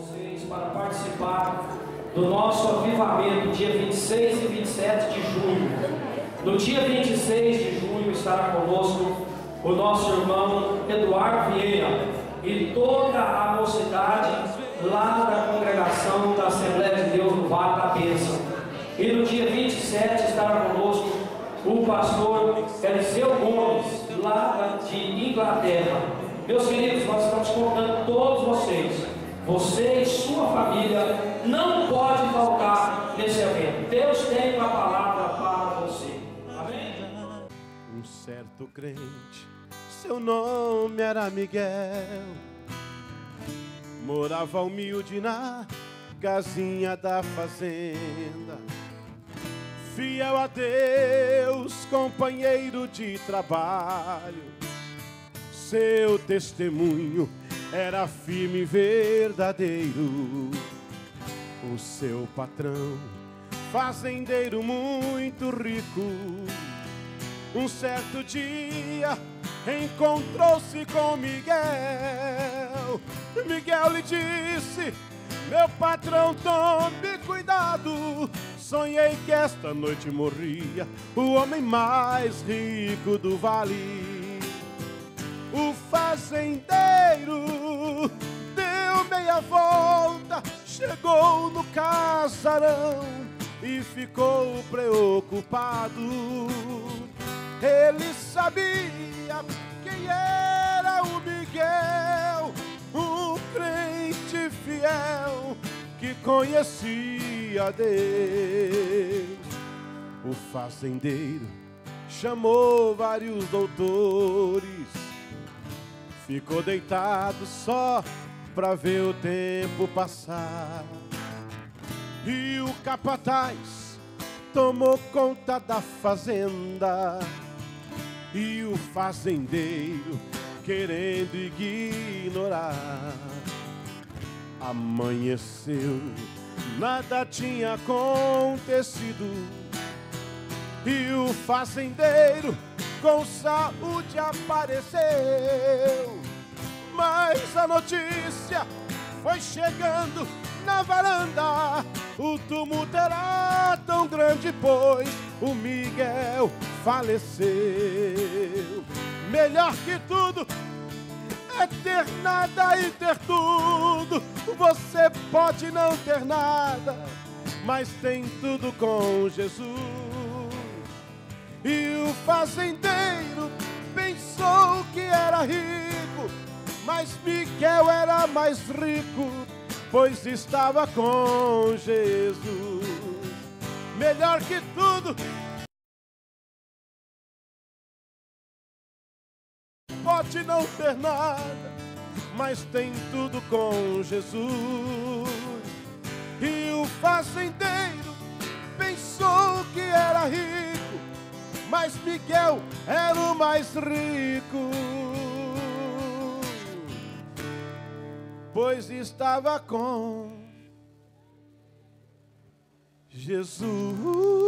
vocês para participar do nosso avivamento, dia 26 e 27 de junho. No dia 26 de junho estará conosco o nosso irmão Eduardo Vieira e toda a mocidade lá da congregação da Assembleia de Deus no Vale da Bênção. E no dia 27 estará conosco o pastor Eliseu Gomes, lá de Inglaterra. Meus queridos, nós estamos vocês, você e sua família, não pode faltar nesse evento. Deus tem uma palavra para você. Amém? Um certo crente, seu nome era Miguel, morava humilde na casinha da fazenda fiel a Deus, companheiro de trabalho. Seu testemunho era firme e verdadeiro. O seu patrão, fazendeiro muito rico, um certo dia encontrou-se com Miguel. Miguel lhe disse: Meu patrão, tome cuidado Sonhei que esta noite morria o homem mais rico do vale. O fazendeiro meia volta, chegou no casarão e ficou preocupado. Ele sabia quem era o Miguel, um crente fiel que conhecia Deus. O fazendeiro chamou vários doutores, ficou deitado só para ver o tempo passar. E o capataz tomou conta da fazenda. E o fazendeiro querendo ignorar Amanheceu, nada tinha acontecido. E o fazendeiro com saúde apareceu. Mas a notícia foi chegando na varanda. O tumulto era tão grande, pois o Miguel faleceu. Melhor que tudo, é ter nada e ter tudo. Você pode não ter nada, mas tem tudo com Jesus. E o fazendeiro pensou que era rico, mas Miquel era mais rico, pois estava com Jesus. Melhor que tudo, pode não ter nada, mas tem tudo com Jesus. E o fazendeiro pensou que era rico, mas Miguel era o mais rico. Pois estava com Jesus.